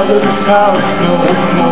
out of the house no more.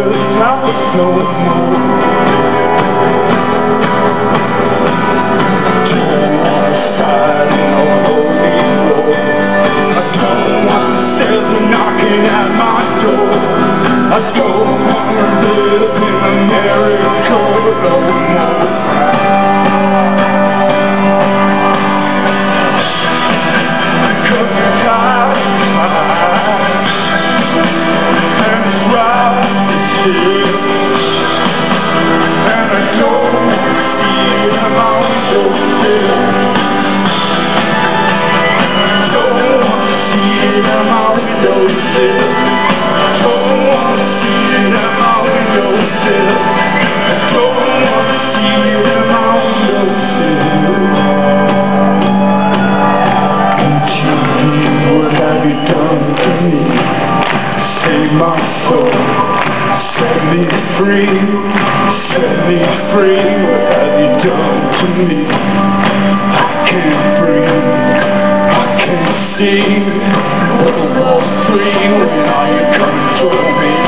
birds, no it's snow. my soul. Set me free, set me free. What have you done to me? I can't breathe, I can't see. What a walls free when are you coming for me?